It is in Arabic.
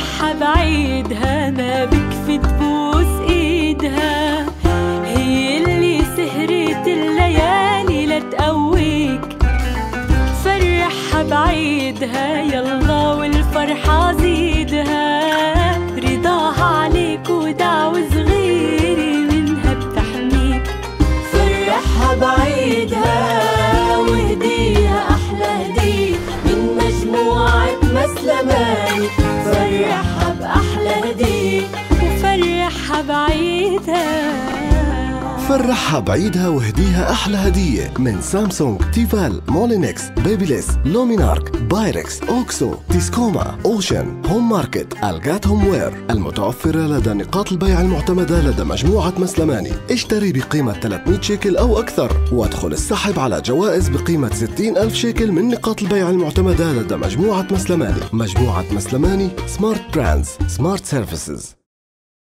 فرحها بعيدها ما بكفي تبوس إيدها. هي اللي سهرت الليالي لتقويك فرحها بعيدها يلا والفرحة زيدها. رضاها عليك ودعوة صغيرة منها بتحميك. فرحها بعيدها وهديها أحلى هدية. من مجموعة مسلماني فرحها بعيدها فرحها بعيدها وهديها أحلى هدية من Samsung Tefal Moulinex BaByliss Luminarc Pyrex OXO Tescoma Ocean Home Market ألجات Homeware. المتوفرة لدى نقاط البيع المعتمدة لدى مجموعة مسلماني. اشتري بقيمة 300 شيكل أو أكثر وادخل السحب على جوائز بقيمة 60 ألف شيكل من نقاط البيع المعتمدة لدى مجموعة مسلماني. مجموعة مسلماني Smart Brands Smart Services